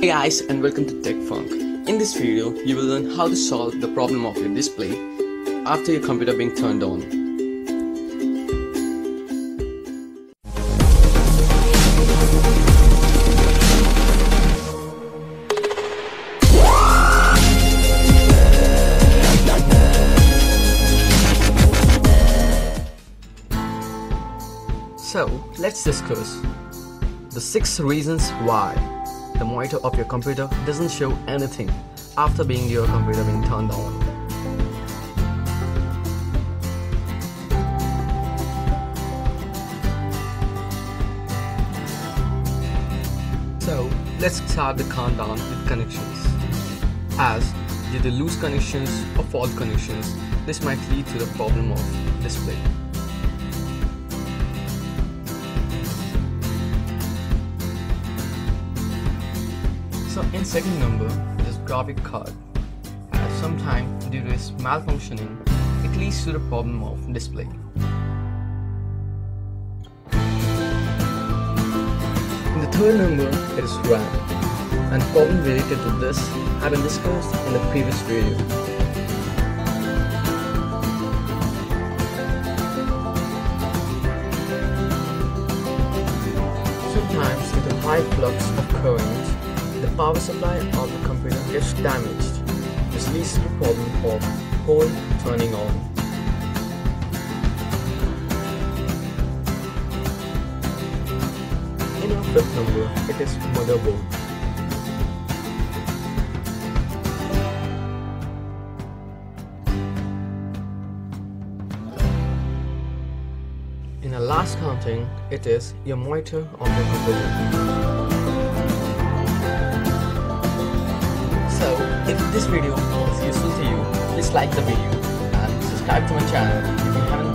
Hey guys and welcome to TechFunk. In this video, you will learn how to solve the problem of your display after your computer being turned on. So, let's discuss the 6 reasons why the monitor of your computer doesn't show anything after being your computer being turned on. So let's start the countdown with connections. As due to loose connections or fault connections, this might lead to the problem of display. So in second number this graphic card. At some time due to its malfunctioning, it leads to the problem of display. In the third number it is RAM and problems related to this have been discussed in the previous video. Sometimes due to high flux the power supply of the computer gets damaged. This leads to the problem of pole turning on. In our fifth number, it is motherboard. In our last counting, it is your monitor of your computer. Video. Was useful to you, please like the video. And subscribe to my channel if you haven't